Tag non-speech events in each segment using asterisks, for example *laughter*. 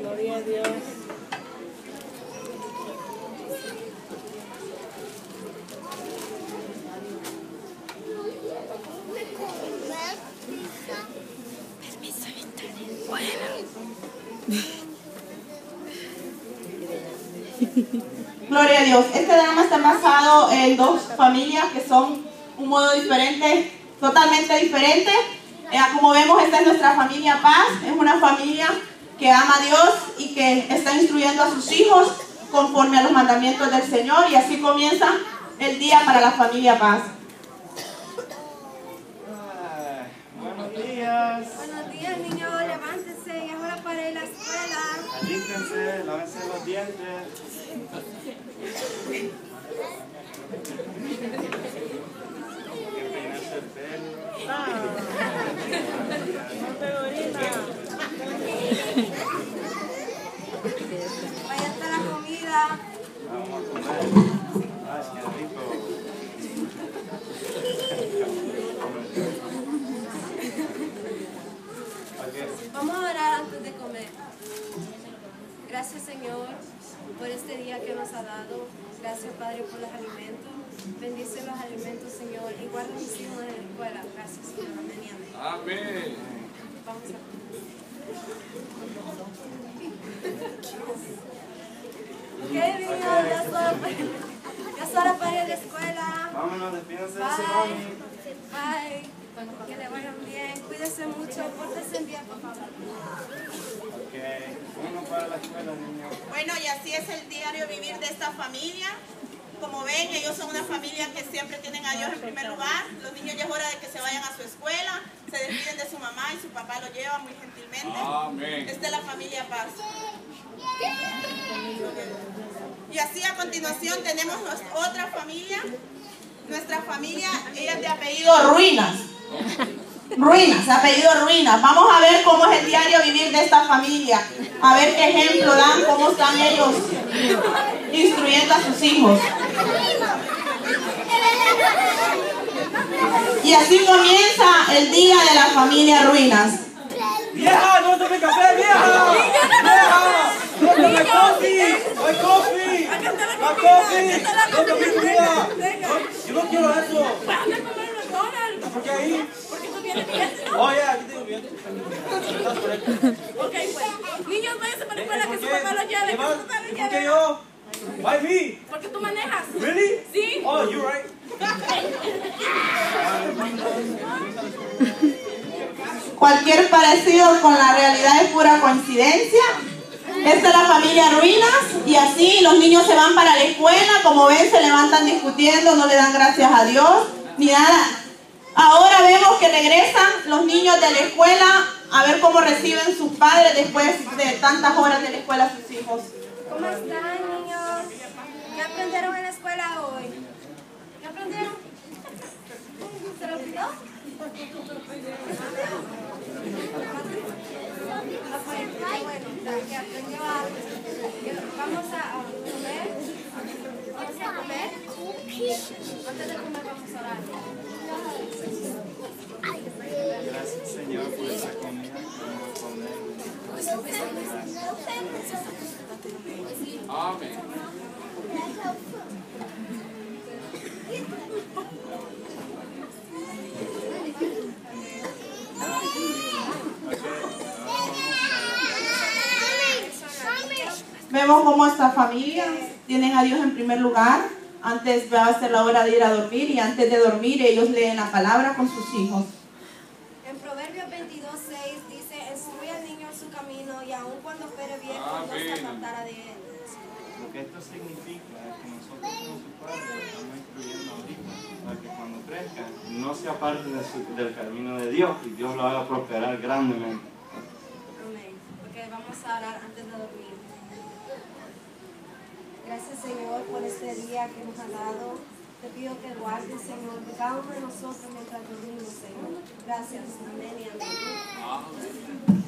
Gloria a Dios. Gloria a Dios. Este drama está basado en dos familias que son un modo diferente, totalmente diferente. Eh, como vemos, esta es nuestra familia Paz. Es una familia que ama a Dios y que está instruyendo a sus hijos conforme a los mandamientos del Señor. Y así comienza el día para la familia Paz. Ay, buenos días. Buenos días, niños. Levántense. Ya es hora para ir a la escuela. Alístense, lávense los dientes. Que peinarse el pelo. Vaya hasta la comida. Vamos a comer. Ay, qué rico. Ok. Vamos a orar antes de comer. Gracias, Señor, por este día que nos ha dado. Gracias, Padre, por los alimentos. Bendice los alimentos, Señor. Y guarda mis hijos en la escuela. Gracias, Señor. Amén y amén. Amén. Vamos a comer. Ok, niños, ya es hora para- ya es hora para ir a la escuela. Vámonos, despídense de Bye. Simone. Bye. Que le vayan bien. Cuídense mucho. Pórtense bien, por favor. Ok. Uno para la escuela, niños. Bueno, y así es el diario vivir de esta familia. Como ven, ellos son una familia que siempre tienen a Dios en primer lugar. Los niños ya es hora de que se vayan a su escuela, se despiden de su mamá y su papá lo lleva muy gentilmente. Amén. Esta es la familia Paz. Y así a continuación tenemos otra familia. Nuestra familia, ella es de apellido Ruinas. Ruinas, apellido Ruinas. Vamos a ver cómo es el diario vivir de esta familia. A ver qué ejemplo dan, cómo están ellos instruyendo a sus hijos. Y así comienza el día de la familia Ruinas. ¡Vieja, no tome café, vieja! ¡Vieja! ¡No tome coffee! ¡Hay coffee! ¡Hay coffee! ¡No tome comida! Yo no quiero eso. ¿Por qué ahí? Porque tú tienes billetes, ¿no? Oye, aquí tengo billetes. Estás correcto. Ok, pues. Niños, váyanse para la escuela que ¿Por su qué? papá los lleve. ¿Qué Que más? su papá los ¿Por qué lleve. yo? Why me? Porque tú manejas. Really? Sí. Oh, you're right. *laughs* Cualquier parecido con la realidad es pura coincidencia. Esta es la familia Ruinas y así los niños se van para la escuela, como ven se levantan discutiendo, no le dan gracias a Dios, ni nada. Ahora vemos que regresan los niños de la escuela a ver cómo reciben sus padres después de tantas horas de la escuela a sus hijos. ¿Cómo están, niños? ¿Qué aprendieron en la escuela hoy? ¿Qué aprendieron? ¿Se lo olvidó? Vemos cómo esta familia tienen a Dios en primer lugar. Antes va a ser la hora de ir a dormir y antes de dormir ellos leen la palabra con sus hijos. En Proverbios 22, 6 dice, instruye al niño en su camino y aun cuando fuere viejo no se Amén. apartará de él. Lo que esto significa es que nosotros como sus padres estamos instruyendo ahorita para que cuando crezcan no se de su- del camino de Dios y Dios lo haga prosperar grandemente. Amén. Porque vamos a orar antes de dormir. Gracias Señor por este día que nos ha dado. Te pido que guardes, Señor, de cada uno de nosotros mientras dormimos, Señor. Gracias. Amén y amén.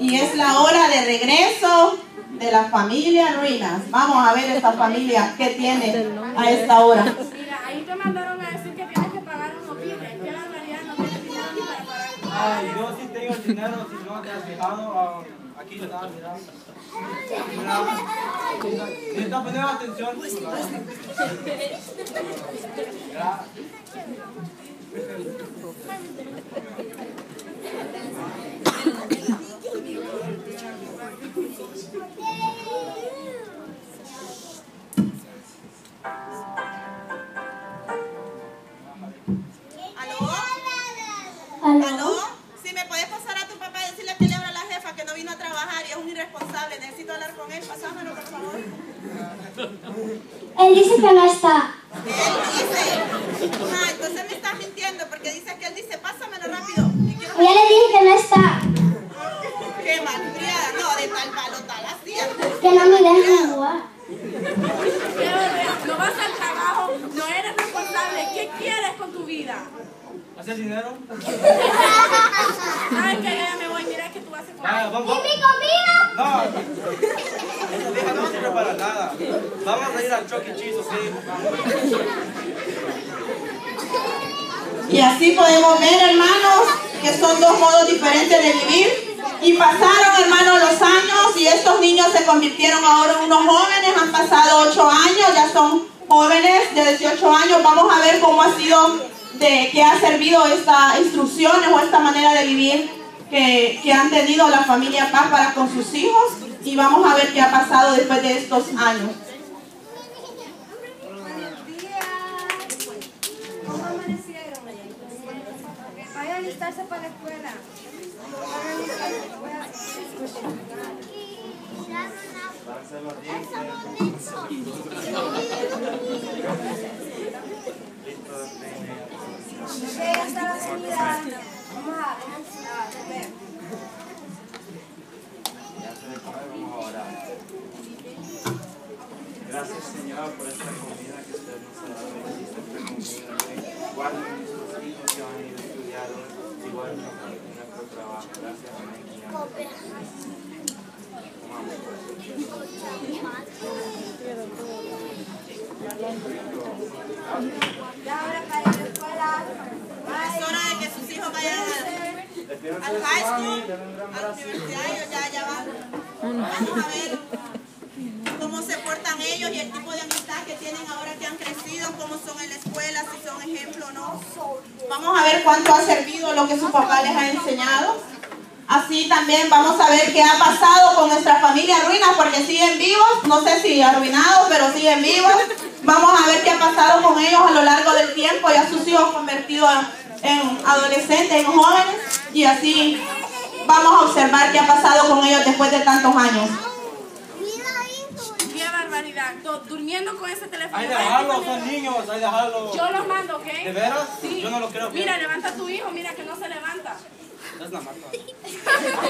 Y es la hora de regreso de la familia Ruinas. Vamos a ver esta familia que tiene a esta hora. Mira, ahí te mandaron a decir que tienes que pagar unos libres. Qué barbaridad, no tienes dinero ni para pagar. Ah, yo sí tengo el dinero, si no te has fijado, ah, aquí lo estaba mirando. Necesitas poner atención. Gracias. ¿Aló? ¿Aló? Si me puedes pasar a tu papá y decirle que le abra a la jefa que no vino a trabajar y es un irresponsable. Necesito hablar con él. Pásamelo, por favor. Él dice que no está. No vas al trabajo, no eres responsable. ¿Qué quieres con tu vida? ¿Hacer dinero? Sabes que ya me voy, mira que tú haces con Ah, vamos, vamos. comida? No, esa vieja no sirve para nada. Vamos a ir al Chuck E. Cheese, ¿ok? Y así podemos ver, hermanos, que son dos modos diferentes de vivir. Y pasaron, hermanos, los años y estos niños se convirtieron ahora en unos jóvenes. Han pasado ocho años, ya son jóvenes de 18 años. Vamos a ver cómo ha sido, de qué ha servido estas instrucciones o esta manera de vivir que, que han tenido la familia Paz con sus hijos. Y vamos a ver qué ha pasado después de estos años. ¿Cómo amanecieron? Vayan a alistarse para la escuela. Vayan a alistarse. Voy a- Ok, ya está la comida. Vamos a a comer. Gracias Señor por esta comida que usted nos ha dado. Bendice esta comida. Guarda a nuestros hijos que van a ir a estudiar hoy. Igual en nuestro trabajo. Gracias, amén. y amén. Ya ahora para ir a la escuela. Es hora de que sus hijos vayan al, high school, a la universidad, ellos ya, ya van. Vamos a ver cómo se portan ellos y el tipo de amistad que tienen ahora que han crecido, cómo son en la escuela, si son ejemplo o no. Vamos a ver cuánto ha servido lo que su papá les ha enseñado. Así también vamos a ver qué ha pasado con nuestra familia ruinas porque siguen vivos, no sé si arruinados, pero siguen vivos. Vamos a ver qué ha pasado con ellos a lo largo del tiempo, ya sus hijos convertidos en, en adolescentes, en jóvenes, y así vamos a observar qué ha pasado con ellos después de tantos años. Qué barbaridad. Du- Durmiendo con ese teléfono. Hay que dejarlo, son niños, hay que dejarlo. Yo los mando, ¿ok? ¿De veras? Sí. Yo no lo creo. Mira, levanta a tu hijo, mira que no se levanta. Es la marca.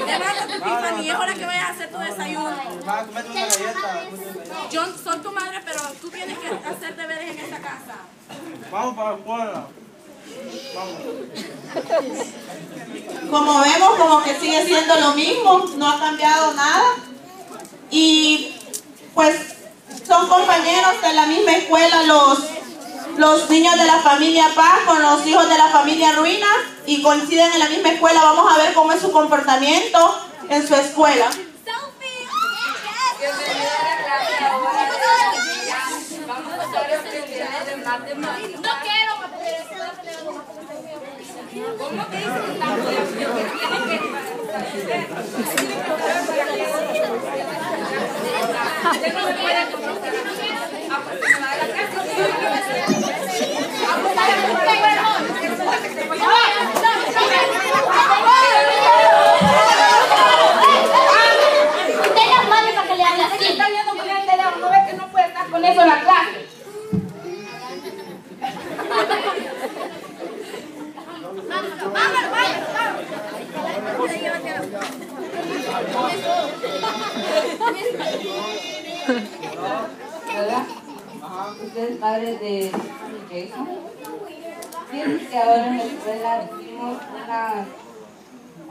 Levanta tu Tiffany, es hora que vayas a hacer tu desayuno. Va a galleta. una galleta. Yo soy tu madre, pero tú tienes que hacer deberes en esta casa. Vamos para afuera. Vamos. Como vemos, como que sigue siendo lo mismo, no ha cambiado nada. Y pues son compañeros de la misma escuela los, los niños de la familia Paz con los hijos de la familia Ruina y coinciden en la misma escuela. Vamos a ver cómo es su comportamiento en su escuela. Usted es la madre para que le hable así. Está viendo con el teléfono, no ve que no puede estar con eso en la clase. ¿Verdad? Usted es padre de Jason. Fíjense que ahora en la escuela tuvimos una,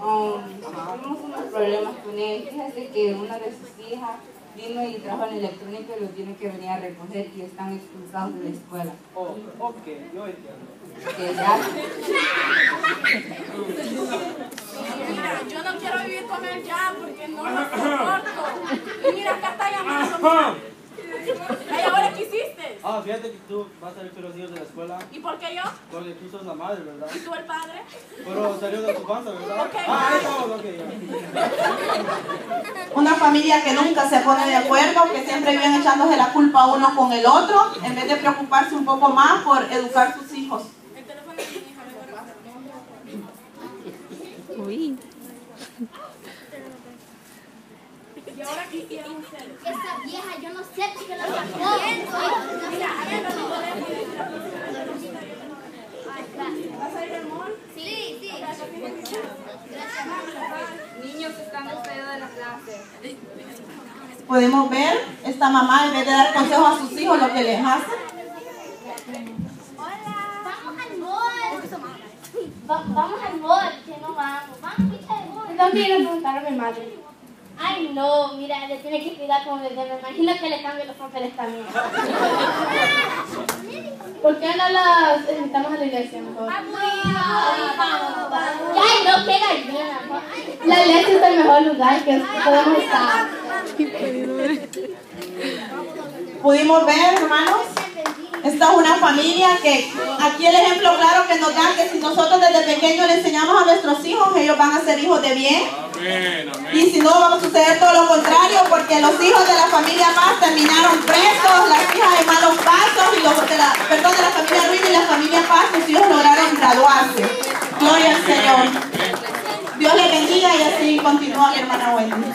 um, tuvimos unos problemas con él. Fíjese que una de sus hijas vino y trajo el electrónico y lo tiene que venir a recoger y están expulsados de la escuela. Oh, ok, yo entiendo. Que ya, Mira, yo no quiero vivir con él ya porque no lo soporto. Y mira, acá está llamando. mira. Ay, ¿ahora qué hiciste? Ah, fíjate que tú vas a salir con los niños de la escuela ¿Y por qué yo? porque tú sos la madre, ¿verdad? ¿Y tú el padre? Pero salió de tu panza, ¿verdad? Ok. Ah, ahí estamos, ok, ya. Una familia que nunca se pone de acuerdo, que siempre viven echándose la culpa uno con el otro, en vez de preocuparse un poco más por educar sus hijos. El teléfono de mi hija, vengo a ¿Y ahora qué hicieron ustedes? Esa vieja, yo no sé por qué la sacó. Mira, agarra tu teléfono. ¿Vas a ir al mall? Sí, sí. niños están despedidos de la clase. Podemos ver esta mamá, en vez de dar consejos a sus hijos, lo que les hace. Vamos al mall. Va- vamos al mall. Que no vamos. Vamos, pizza de mall. Le preguntaron a mi madre. Ay, no, mira, le tiene que cuidar como bebé. Me imagino que le cambie los papeles también. ¿Por qué no las invitamos a la iglesia mejor? Ay, no, qué gallina. La iglesia es el mejor lugar que podemos estar. Pudimos ver, hermanos, esta es una familia que aquí el ejemplo claro que nos dan que si nosotros desde pequeños le enseñamos a nuestros hijos, ellos van a ser hijos de bien. Y si no, va a suceder todo lo contrario, porque los hijos de la familia Paz terminaron presos, las hijas de malos pasos, y los de la, perdón, de la familia Ruiz y la familia Paz, sus hijos lograron graduarse. Gloria al Señor. Dios les bendiga y así continúa mi hermana Wendy.